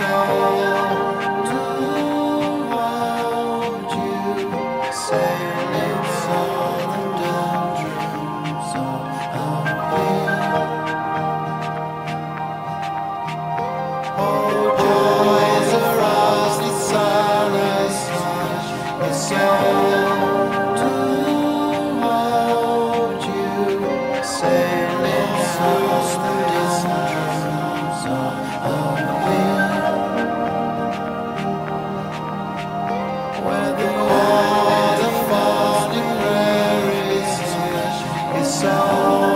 so soul.